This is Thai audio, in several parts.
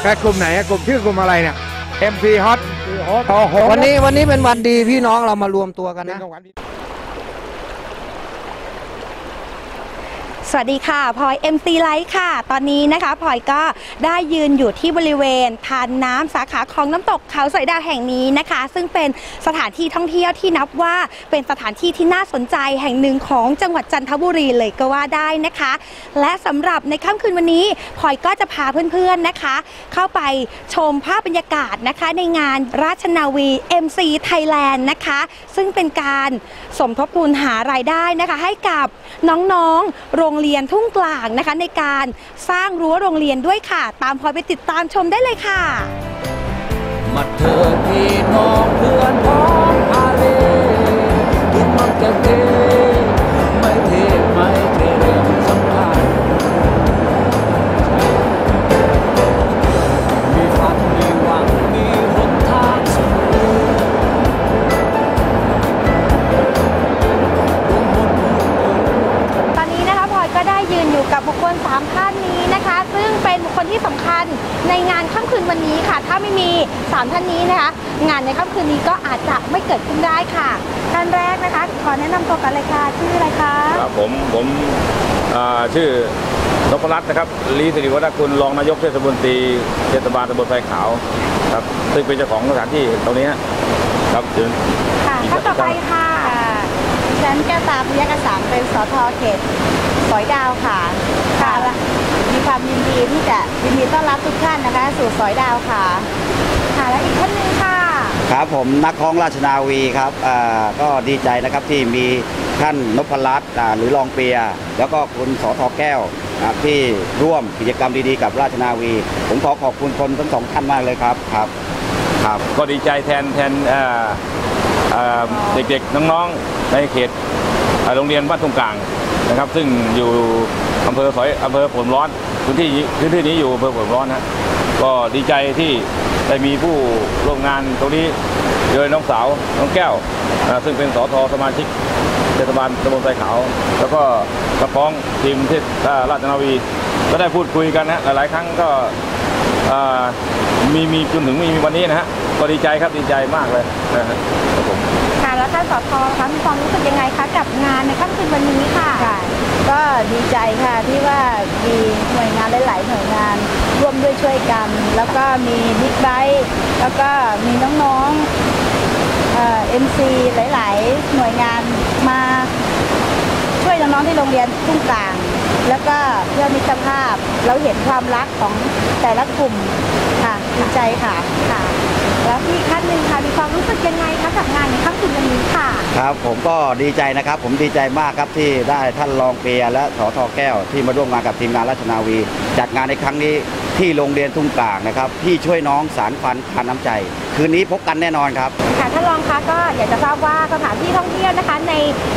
แค่กลุ่มไหนอะกลุ่มชื่อกลุ่มอะไรเนี่ย MC Hot โอ้โหวันนี้วันนี้เป็นวันดีพี่น้องเรามารวมตัวกันเป็นนะ ของขวัญ สวัสดีค่ะพลอย MC Light ค่ะ ตอนนี้นะคะพลอยก็ได้ยืนอยู่ที่บริเวณทานน้ำสาขาของน้ำตกเขาสอยดาวแห่งนี้นะคะ ซึ่งเป็นสถานที่ท่องเที่ยวที่นับว่าเป็นสถานที่ที่น่าสนใจแห่งหนึ่งของจังหวัดจันทบุรีเลยก็ว่าได้นะคะ และสำหรับในค่ำคืนวันนี้พลอยก็จะพาเพื่อนๆนะคะ เข้าไปชมภาพบรรยากาศนะคะ ในงานราชนาวี MC Thailand นะคะ ซึ่งเป็นการสมทบทุนหารายได้นะคะ ให้กับน้องๆโรงเรียนทุ่งกลางนะคะ ในการสร้างรั้วโรงเรียนด้วยค่ะ ตามพลอยไปติดตามชมได้เลยค่ะ มาเถิดพี่น้องเพื่อนพ้อง นพรัตน์นะครับลีสิริวัฒนคุณรองนายกเทศมนตรีเทศบาลตำบลไฟขาวครับซึ่งเป็นเจ้าของสถานที่ตรงนี้ฮะครับเชิญค่ะท่านต่อไปค่ะฉันแก้วตาพยักษามเป็นสทเขตสอยดาวค่ะค่ะและมีความยินดีที่จะยินดีต้อนรับทุกท่านนะคะ สู่สอยดาวค่ะ ค่ะและอีกท่านหนึ่งค่ะ ครับผมนักคล้องราชนาวีครับอ่าก็ดีใจนะครับที่มี ท่านนพรัตน์หรือรองเปีย แล้วก็คุณสอทอแก้วนะที่ร่วมกิจกรรมดีๆ กับราชนาวี ผมขอขอบคุณคนทั้งสองท่านมากเลยครับครับครับก็ดีใจแทนแทนเด็กๆ น้องๆ ในเขตโรงเรียนบ้านทุ่งกลางนะครับ ซึ่งอยู่อำเภอสอยอำเภอผลร้อนพื้นที่พื้นที่นี้อยู่อำเภอผลร้อนนะก็ดีใจที่ได้มีผู้ร่วมงานตรงนี้โดยน้องสาวน้องแก้ว ซึ่งเป็นสทสมาชิก เทศบาลตำบลไทรขาว แล้วก็กระพ้องทีมเทศอ่าราชนาวี ก็ได้พูดคุยกันนะหลายๆ ครั้งก็อ่ามีมีจนถึงมีวันนี้นะฮะก็ดีใจครับดีใจมากเลยนะฮะครับผมค่ะแล้วท่านสอทอคะมีความรู้สึกยังไงคะกับงานในค่ำคืนวันนี้ค่ะค่ะก็ดีใจค่ะที่ว่ามีหน่วยงานหลาย ๆ หน่วยงาน ร่วมด้วยช่วยกัน แล้วก็มีบิ๊กไบค์แล้วก็มีน้องๆเอ่อ็มซีหลาย ๆ หน่วยงาน มาช่วยน้องๆที่โรงเรียนทุ่งกลาง แล้วก็เพื่อมิตรภาพเราเห็นความรักของแต่ละกลุ่มค่ะดีใจค่ะค่ะ แล้วพี่ท่านหนึ่งค่ะมีความรู้สึกยังไงคะกับงานในค่ำคืนวันนี้ค่ะ ครับผมก็ดีใจนะครับ ผมดีใจมากครับที่ได้ท่านรองเปียและสอทอแก้วที่มาร่วมงานกับทีมงานราชนาวี จัดงานในครั้งนี้ที่โรงเรียนทุ่งกลางนะครับที่ช่วยน้องสารฟันทานน้ำใจ คืนนี้พบกันแน่นอนครับ ค่ะท่านรองคะก็อยากจะทราบว่าสถานที่ท่องเที่ยวนะคะ ใน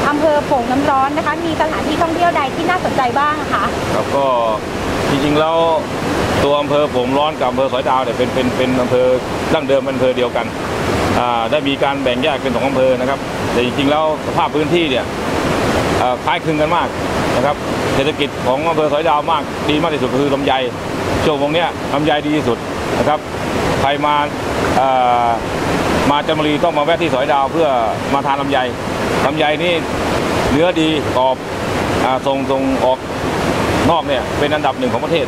อำเภอโป่งน้ำร้อนนะคะ มีสถานที่ท่องเที่ยวใดที่น่าสนใจบ้างคะ ครับก็จริงๆแล้ว ตัวอำเภอผมร้อนกับอำเภอสอยดาวเนี่ยเป็นเป็นเป็นอำเภอดั้งเดิมอำเภอเดียวกันได้มีการแบ่งแยกเป็นสองอำเภอนะครับ แต่จริงๆแล้วสภาพพื้นที่เนี่ยคล้ายคลึงกันมากนะครับเศรษฐกิจของอำเภอสอยดาวมากดีมากที่สุดก็คือลำไยช่วงวงเนี้ยลำไยดีที่สุดนะครับใครมามาจันทบุรีต้องมาแวะที่สอยดาวเพื่อมาทานลำไยลำไยนี่เนื้อดีกรอบส่งส่งออกนอกเนี่ยเป็นอันดับหนึ่งของประเทศ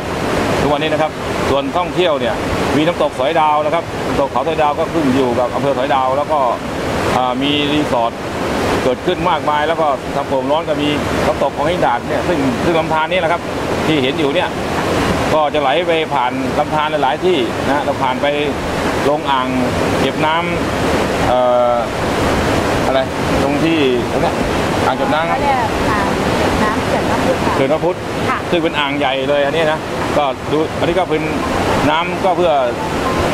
ทุกวันนี้นะครับ ส่วนท่องเที่ยวเนี่ยมีน้ำตกสอยดาวนะครับน้ำตกเขาสอยดาวก็ขึ้นอยู่กับอำเภอสอยดาว แล้วก็มีรีสอร์ทเกิดขึ้นมากมาย แล้วก็ทางผมร้อนก็มีน้ำตกของหินดาดเนี่ยซึ่งซึ่งลำธารนี้แหละครับที่เห็นอยู่เนี่ยก็จะไหลไปผ่านลำธารหลาย ๆ ที่นะเราผ่านไปลงอ่างเก็บน้ำอะไรตรงที่ตรงนี้อ่างเก็บน้ำ น้ำเขื่อนน้ำพุค่ะ เขื่อนพระพุทธค่ะ ซึ่งเป็นอ่างใหญ่เลยอันนี้นะก็ดูอันนี้ก็เป็นน้ำก็เพื่อ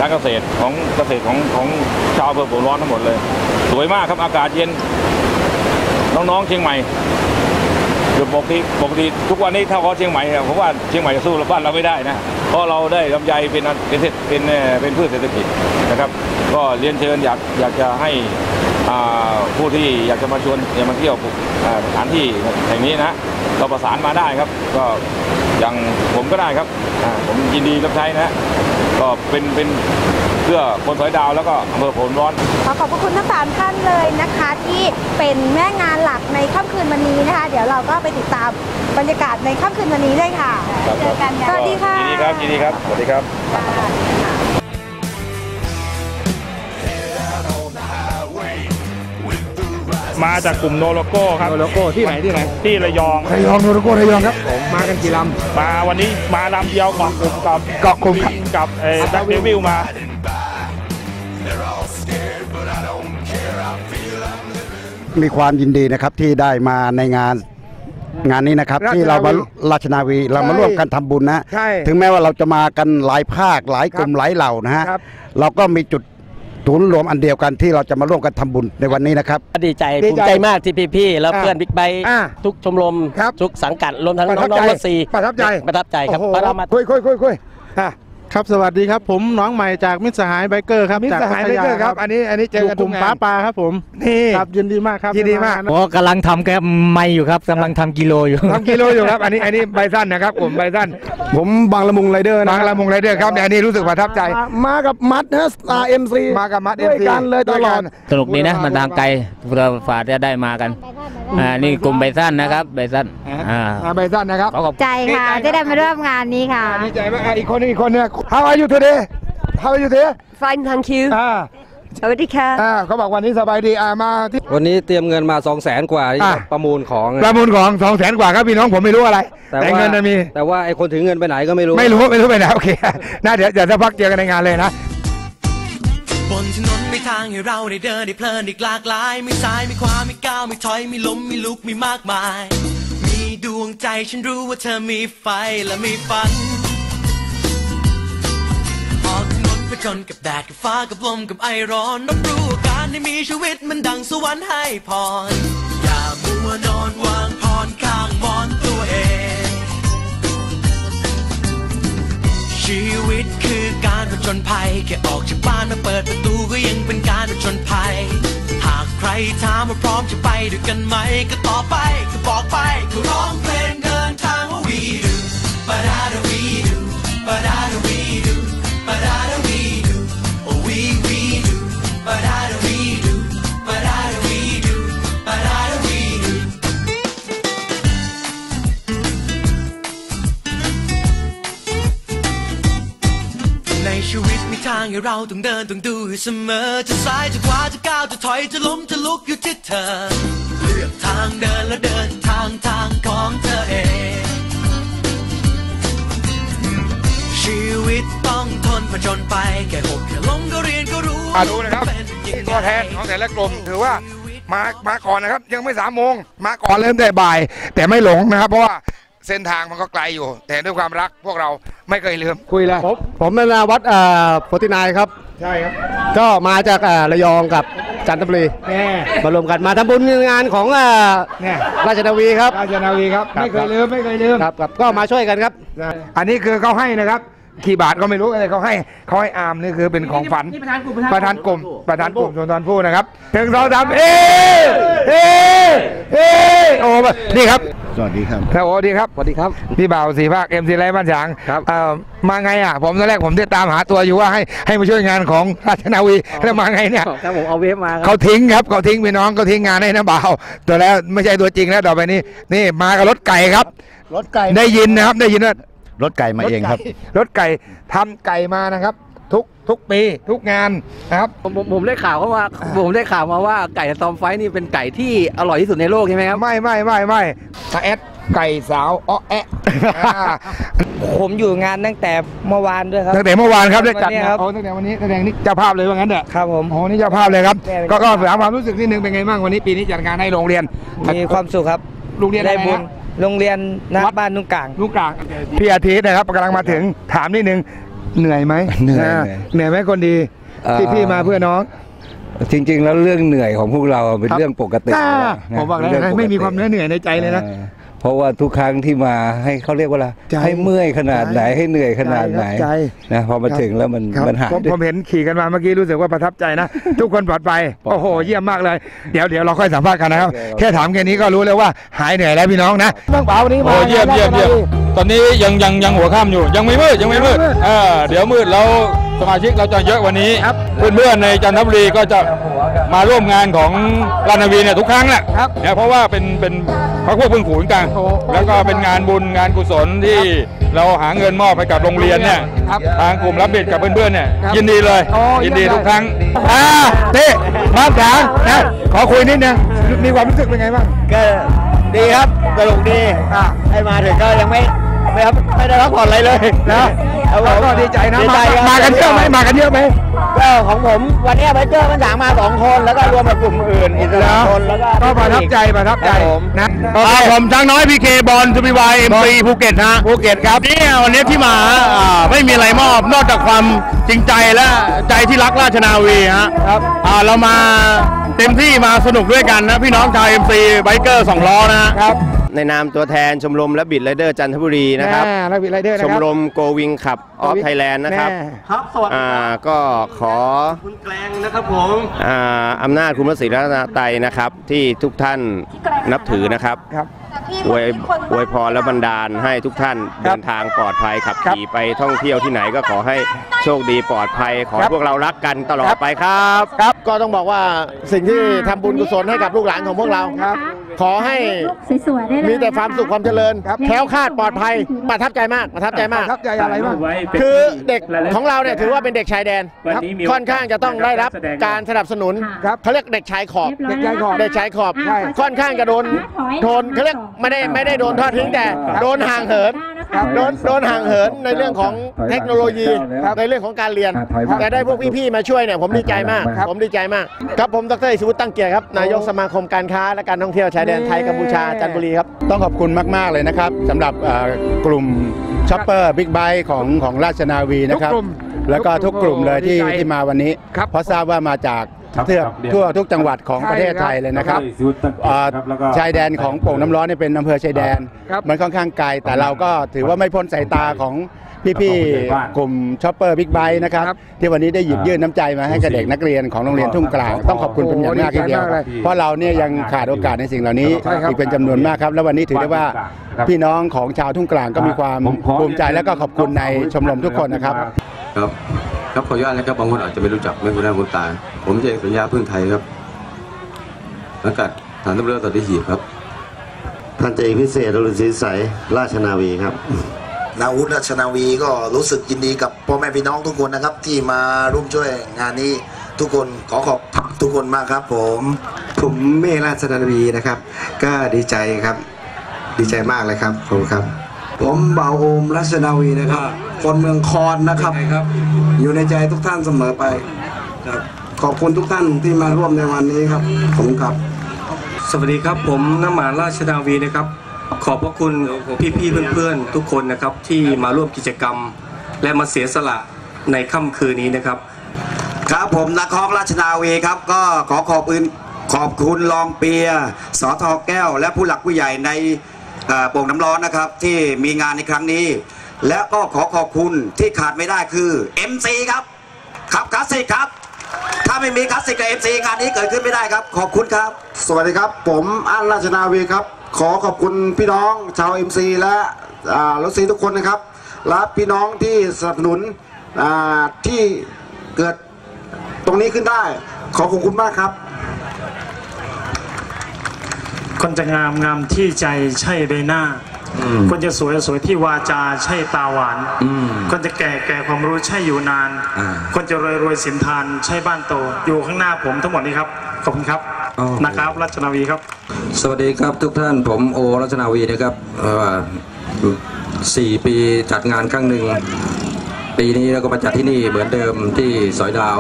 การเกษตรของเกษตรของของชาวอำเภอโป่งร้อนทั้งหมดเลย สวยมากครับอากาศเย็น น้องๆเชียงใหม่หยุดปกติปกติทุกวันนี้ถ้าเขาเชียงใหม่เนี่ยผมว่าเชียงใหม่จะสู้บ้านเราไม่ได้นะเพราะเราได้ลำไยเป็นอันเป็นเศรษเป็นเอ่อเป็นพืชเศรษฐกิจนะครับ ก็เรียนเชิญอยากอยากจะให้อ่า ผู้ที่อยากจะมาชวนอยากมาเที่ยวอ่าสถานที่แห่งนี้นะเราประสานมาได้ครับ ก็อย่างผมก็ได้ครับอ่าผมยินดีรับใช้นะก็เป็นเป็นเพื่อคนสอยดาวแล้วก็อำเภอโป่งน้ำร้อนขอขอบพระคุณทั้งสามท่านเลยนะคะ ที่เป็นแม่งานหลักในค่ำคืนวันนี้นะคะ เดี๋ยวเราก็ไปติดตามบรรยากาศในค่ำคืนวันนี้ด้วยค่ะครับเจอกันสวัสดีค่ะยินดีครับยินดีครับสวัสดีครับ มาจากกลุ่มโนโลโก้ครับโลโก้ที่ไหนที่ไหนที่ระยองระยองโลโก้ระยองครับผมมากันกี่ลมาวันนี้มาลำเดียวเกาะกลุ่มกับเกาะกลุ่มครับกับเอ่อแบ็คเดวิลมามีความยินดีนะครับที่ได้มาในงานงานนี้นะครับราชนาวีที่เรามาราชนาวีเรามาร่วมกันทำบุญนะใช่ถึงแม้ว่าเราจะมากันหลายภาคหลายกลุ่มครับหลายเหล่านะฮะครับเราก็มีจุด ศูนย์รวมอันเดียวกันที่เราจะมาร่วมกันทำบุญในวันนี้นะครับดีใจดีใจภูมิใจมากที่พี่ๆแล้วอ่าเพื่อนบิ๊กไบค์อ่าทุกชมรมครับทุกสังกัดรวมทั้งประทับน้องใจๆรถซีประทับใจประทับใจครับโอ้โหเพราะเรามาคุยคุยคุยคุยอะ ครับสวัสดีครับผมน้องใหม่จากมิตรสหายไบเกอร์ครับมิตรจากสหายพัเบทยาเกอร์ครับอันนี้อันนี้เจออยู่กันกทุลุ่กมงานป้าปลาครับผมนี่ครับยินดีมากครับยินดีมากที่โอ้กำลังทำแก้มไม่อยู่ครับกำลังทำกิโลอยู่ทำกิโลอยู่ครับอันนี้อันนี้ใบสั้นนะครับกลุ่มใบสั้น ผมบางละมุงไรเดอร์บางละมุงไรเดอร์ครับเนี่ยอันนี้รู้สึกประทับใจ มากับมัดนะ RMC มากับมัดด้วย MC กันเลยตลอดสนุกดีนะมันทางไกลเราฝ่าจะได้มากัน อ่านี่กลุ่มใบสั้นนะครับใบสั้นอ่าอ่าใบสั้นนะครับขอขอบใจค่ะที่ได้มาร่วมงานนี้ค่ะ ดีใจมากอะอีกคนนึงอีกคนนึง How are you today How are you today Fine thank you อ่าสวัสดีค่ะอ่าเขาบอกวันนี้สบายดีอ่ามาที่วันนี้เตรียมเงินมา 2 0 0แสนกว่าที่อะจะประมูลของประมูลของ 2 0 0แสนกว่าครับพี่น้องผมไม่รู้อะไร แต่ว่าเงินน่ะมี แต่ว่าไอ้คนถือเงินไปไหนก็ไม่รู้ ไม่รู้ไม่รู้ไปไหนโอเคน่าเดี๋ยวเดี๋ยวสักพักเจอกันในงานเลยนะ บนถนนมีทางให้เราได้เดินได้เพลินอีกหลากหลายมีซ้ายมีขวามีก้าวมีถอยมีล้มมีลุกมีมากมาย มีดวงใจฉันรู้ว่าเธอมีไฟและมีฝันออกถนนไปจนกับแดดกับฟ้ากับลมกับไอร้อนรับรู้ว่าการได้มีชีวิตมันดังสวรรค์ให้พรอย่ามัวนอนวางพรข้างมอนตัวเอง ชีวิต คือการผจญภัย แค่ออกจากบ้านมาเปิดประตูก็ยังเป็นการผจญภัย หากใครถามว่าพร้อมจะไปด้วยกันไหม ก็ตอบไปก็บอกไปก็ร้องเพลงเดินทางว่า we do ปาราดา we do ปาราดาางให้เราต้องเดินต้องดูอยู่เสมอ จะซ้ายจะขวาจะก้าวจะถอยจะล้มจะลุกอยู่ที่เธอ เลือกทางเดินแล้วเดินทางทางของเธอเอง ชีวิตต้องทนผจญไปแค่หกแค่ล้มก็เรียนก็รู้อ่าดูนะครับเป็ยังไง ตัวแทนของแต่ละกลุ่มถือว่ามามาก่อนนะครับ ยังไม่สามโมงมาก่อนเริ่มแต่บ่าย แต่ไม่หลงนะครับ เพราะว่า เส้นทางมันก็ไกลอยู่ แต่ด้วยความรักพวกเราไม่เคยลืม คุยเลยผมผมเป็นวัดโพธินายครับ ใช่ครับ ก็มาจากเอ่อระยองกับจันทบุรีแน่มารวมกันมาทำบุญงานของเอ่อแน่ราชนาวีครับ ราชนาวีครับ ครับ ไม่เคยลืมไม่เคยลืมครับครับก็มาช่วยกันครับอันนี้คือเขาให้นะครับกี่บาทก็ไม่รู้อะไรเขาให้เขาให้อาร์มนี่คือเป็นของฝันประธานกลุ่มประธานกลุ่มส่วนตอนผู้นะครับถึงสองสามเอ้เอ้เอ้โอ้นี่ครับ สวัสดีครับครับสวัสดีครับสวัสดีครับพี่บ่าวสีภาคเอ็มซีไรบ้านฉางครับเอ่อมาไงอะผมตอนแรกผมที่ตามหาตัวอยู่ว่าให้ให้มาช่วยงานของราชนาวีแล้วมาไงเนี่ยครับผมเอาเวฟมาครับเขาทิ้งครับเขาทิ้งพี่น้องเขาทิ้งงานให้นะบ่าวตัวแล้วไม่ใช่ตัวจริงแล้วต่อไปนี้นี่มากับรถไก่ครับ รถไก่ได้ยินนะครับได้ยินว่ารถไก่มาเองครับ รถไก่ทำไก่มานะครับทุกทุกปีทุกงานนะครับผมผมผมได้ข่าวเขาว่าผมได้ข่าวมาว่าไก่ตอมไฟนี่เป็นไก่ที่อร่อยที่สุดในโลกใช่ไหมครับไม่ไม่ไม่ไม่ ถ้าแอดไก่สาวอ้อแอะอ่าผมอยู่งานตั้งแต่เมื่อวานด้วยครับ ตั้งแต่เมื่อวานครับได้จัดวันนี้งานครับ โอ้ตั้งแต่วันนี้แสดงนี่เจ้าภาพเลยว่างั้นเถอะครับผม โอ้นี่เจ้าภาพเลยครับ แม่เป็น ก็ก็เจ้าภาพถามความรู้สึกนิดนึงเป็นไงบ้างวันนี้ปีนี้จัดงานให้โรงเรียนมีความสุขครับโรงเรียนได้อะไรบุญนะ โรงเรียนหน้าวัด บ้านนุ่งกลาง ลูกกลางพี่อาทิตย์นะครับกำลังมาถึงถามนิดนึงเหนื่อยไหมเหนื่อยาเหนื่อยไหมคนดีที่พี่มาเพื่อน้อง จริง ๆ แล้วเรื่องเหนื่อยของพวกเราเป็นครับเรื่องปกติอ่านะผมบอกแล้วเป็นเรื่นะงปกติไม่มีความเหนื่อยในใจเลยนะออเพราะว่าทุกครั้งที่มาให้เขาเรียกว่าอะไรใจให้เมื่อยขนาดไหนใจให้เหนื่อยขนาดไหนใจนะพอมาถึงแล้วมันครับมันหายผมผมเห็นขี่กันมาเมื่อกี้รู้สึกว่าประทับใจนะ ทุกคนปลอดภัยปลอดภัยโอ้โห เยี่ยมมากเลย เดี๋ยวเดี๋ยวเราค่อยสัมภาษณ์กันนะครับโอเคครับแค่ถามแค่นี้ก็รู้แล้วว่าหายเหนื่อยแล้วพี่น้องนะเมืองเปล่าวันนี้มาโอ้เยี่ยมเยี่ยมเยี่ยมง ตอนนี้ยังยังยังหัวค่ำอยู่ ยังไม่มืดยังไม่มืดเออเดี๋ยวมืดแล้วสมาชิกเราจะเยอะกวันนี้เพื่อนๆในจันทบุรีก็จะมาร่วมงานของลานาวีเนี่ยทุกครั้งแหละเนี่ยเพราะว่าเป็นเป็นพระพวกพึ่งผูนกันแล้วก็เป็นงานบุญงานกุศลที่เราหาเงินมอบให้กับโรงเรียนเนี่ยทางกลุ่มรับบิดกับเพื่อนๆเนี่ยยินดีเลย ยินดีทุกครั้งอ่าเต้มาถามนะขอคุยนิดนึงมีความรู้สึกเป็นไงบ้างก็ ดีครับสนุกดีให้มาถึงก็ยังไม่ไม่ครับไม่ได้พักผ่อนอะไรเลยนะครับผมก็ดีใจนะดีมาใจครับมากันเยอะไหมมากันเยอะไหมก็ของผมวันเนี้ยไบเกอร์มันสางมาสองคนแล้วก็รวมกับกลุ่มอื่นอีกสองคนแล้วก็ก็ประทับใจประทับใจครับผมนะผมช้างน้อยพีเคบอลทูบีวายเอ็มซีภูเก็ตฮะภูเก็ตครับเนี่ยวันนี้ที่มาอ่าไม่มีอะไรมอบนอกจากความจริงใจและใจที่รักราชนาวีฮะครับอ่าเรามา เต็มที่มาสนุกด้วยกันนะ พี่น้องชาวเอ็มซีไบเกอร์สองล้อนะฮะครับในนามตัวแทนชมรมและบิดไรเดอร์จันทบุรีนะครับแน่นักบิดไรเดอร์นะชคมรับรมโกวิงขับออฟไทยแลนด์นะครับแครับสวัสดีอ่าก็ขอคุณแกลงนะครับผมอ่าอำนาจคุณพระศรีรัตนตรัยนะครับ ที่ทุกท่านนับถือนะครับ ครับ อวยอวยพรและบันดาลให้ทุกท่านเดินทางปลอดภัยขับขี่ไปท่องเที่ยวที่ไหนก็ขอให้โชคดีปลอดภัย ขอให้พวกเรารักกันตลอดไปครับ ครับ ก็ต้องบอกว่าสิ่งที่ทำบุญกุศลให้กับลูกหลานของพวกเราครับ ขอให้มีแต่ความสุขความเจริญแคล้วคลาดปลอดภัยประทับใจมากประทับใจมากประทับใจอะไรบ้างคือเด็กของเราเนี่ยถือว่าเป็นเด็กชายแดนครับค่อนข้างจะต้องได้รับการสนับสนุนเขาเรียกเด็กชายขอบเด็กชายขอบเด็กชายขอบใช่ค่อนข้างจะโดนโดนเขาเรียกไม่ได้ไม่ได้โดนทอดทิ้งแต่โดนห่างเหิน โดนโดนห่างเหินในเรื่องของเทคโนโลยีในเรื่องของการเรียน แต่ได้พวกพี่ๆมาช่วยเนี่ยผมดีใจมากผมดีใจมาก ครับผมดรอิสุวุฒิตั้งเกียรติครับนายกสมาคมการค้าและการท่องเที่ยวชายแดนไทยกัมพูชาจันทบุรีครับต้องขอบคุณมากๆเลยนะครับสำหรับเอ่อกลุ่มช็อปเปอร์บิ๊กไบค์ของของราชนาวีนะครับทุกกลุ่มแล้วก็ทุกกลุ่มเลยที่ดีใจที่มาวันนี้ครับเพราะทราบว่ามาจากครับ เทือกครับเดี๋ยวทั่วทุกจังหวัดของใช่ประเทศไทยเลยนะครับครับเอ่อครับแล้วก็ชายแดนของโป่งน้ำร้อนเนี่ยเป็นอำเภอชายแดนครับมันค่อนข้างไกล แต่เราก็ถือว่าไม่พ้นสายตาของพี่ๆกลุ่มช็อปเปอร์บิ๊กไบค์นะครับที่วันนี้ได้หยิบยื่นน้ำใจมาให้กับเด็กนักเรียนของโรงเรียนทุ่งกร่าง ต้องขอบคุณเป็นอย่างมากทีเดียวโอ้ดีใจมากเลยเพราะเราเนี่ยยังขาดโอกาสในสิ่งเหล่านี้ใช่ครับอีกเป็นจำนวนมากครับ แล้ววันนี้ถือได้ว่าพี่น้องของชาวทุ่งกร่างก็มีความภูมิใจและก็ขอบคุณในชมรมทุกคนนะครับ ครับครับขออนุญาตนะครับบางคนอาจจะไม่รู้จักไม่คุ้นหน้าคุ้นตา ผมเจงสัญญาพึ่งไทยครับสังกัดฐานทัพเรือตัดที่หีบครับพันตรีพิเศษอรุณศรีใสราชนาวีครับ นาวุฒิราชนาวีก็รู้สึกยินดีกับพ่อแม่พี่น้องทุกคนนะครับ ที่มาร่วมช่วยงานนี้ทุกคนขอขอบทุกคนมากครับ ผมผมเมฆราชนาวีนะครับ ก็ดีใจครับ ดีใจมากเลยครับผมครับ ผมบ่าวโอมรัชนาวีนะครับ คนเมืองคอนนะครับ อยู่ในใจทุกท่านเสมอไปครับขอบคุณทุกท่านที่มาร่วมในวันนี้ครับผมครับ สวัสดีครับผมน้ำหมานราชนาวีนะครับ ขอบพระคุณพี่ๆเพื่อนๆ ทุกคนนะครับที่มาร่วมกิจกรรม และมาเสียสละในค่ำคืนนี้นะครับ ครับผมนักคองราชนาวีครับ ก็ขอขอบคุณขอบคุณรองเปียสอทอแก้ว และผู้หลักผู้ใหญ่ในเอ่อ โป่งน้ำร้อนนะครับที่มีงานในครั้งนี้ และก็ขอขอบคุณที่ขาดไม่ได้คือ MC ครับครับคลาสสิกครับ ถ้าไม่มีคลาสสิกกับ MC งานนี้เกิดขึ้นไม่ได้ครับ ขอบคุณครับ สวัสดีครับ ผมอั้นราชนาวีครับ ขอขอบคุณพี่น้องชาว MC และรถซีทุกคนนะครับและพี่น้องที่สนับสนุนที่เกิดตรงนี้ขึ้นได้ ขอขอบคุณมากครับ คนจะงามงามที่ใจใช่ใบหน้า คนจะสวยสวยที่วาจาใช่ตาหวาน คนจะแก่แก่ความรู้ใช่อยู่นาน คนจะรวยรวยสินทานใช่บ้านโต อยู่ข้างหน้าผมทั้งหมดนี้ครับ ขอบคุณครับนะครับรัชนาวีครับ สวัสดีครับทุกท่านผมโอรัชนาวีนะครับเอ่อสี่ปีจัดงานครั้งหนึ่งปีนี้เราก็มาจัดที่นี่เหมือนเดิมที่สอยดาว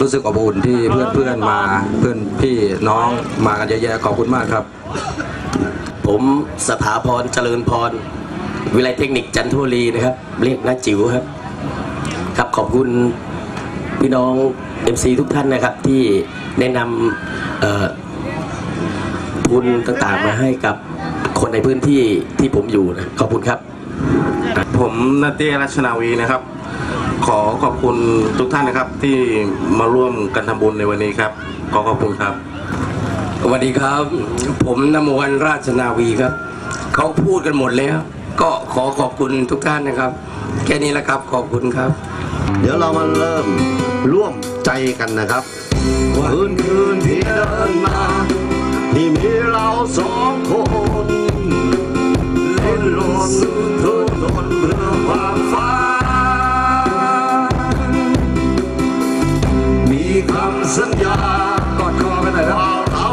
รู้สึกอบอุ่นที่เพื่อนเพื่อนๆมาเพื่อนพี่น้องมากันเยอะแยะขอบคุณมากครับ ผมสถาพรเจริญพร วิไลเทคนิคจันทุรีนะครับ เรียกน้าจิ๋วครับ ครับขอบคุณพี่น้อง MC ทุกท่านนะครับที่แนะนำทุนต่างๆมาให้กับคนในพื้นที่ที่ผมอยู่นะขอบคุณครับ ผมนาเตียรัชนาวีนะครับ ขอขอบคุณทุกท่านนะครับที่มาร่วมกันทำบุญในวันนี้ครับ ขอขอบคุณครับ วัสดีครับ ผมนโมวันราชนาวีครับ เขาพูดกันหมดแล้ว ก็ขอขอบคุณทุกท่านนะครับ แค่นี้แหละครับขอบคุณครับ เดี๋ยวเรามาเริ่มร่วมใจกันนะครับคืนคืนที่เดินมาที่มีเราสองคนเล่นลนทุนทนเพื่อความฝันมีคำสัญญากอดคอกันหน่อยนะเราจะไม่ทิ้งกันแม้ว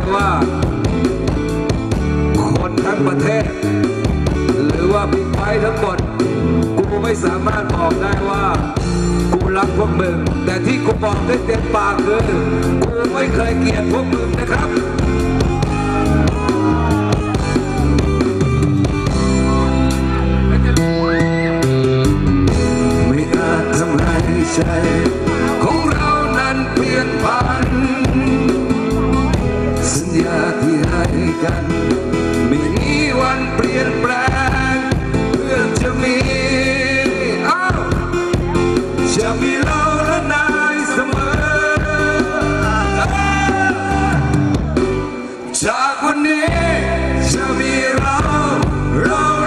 ยว่า คนทั้งประเทศ หรือว่าบิ๊กไบทั้งหมดกูไม่สามารถบอกได้ว่า กูรักพวกมึง แต่ที่กูบอกได้เต็มปากคือกูไม่เคยเกลียดพวกมึงนะครับไม่อาจทำให้ใจของเรานั้นเปลี่ยนพัน สัญญาที่ให้กัน ไม่มีวันเปลี่ยนแปลงเพื่อจะมีอ้าจะมีเราและนายเสมอ จากวันนี้จะมีเราเรา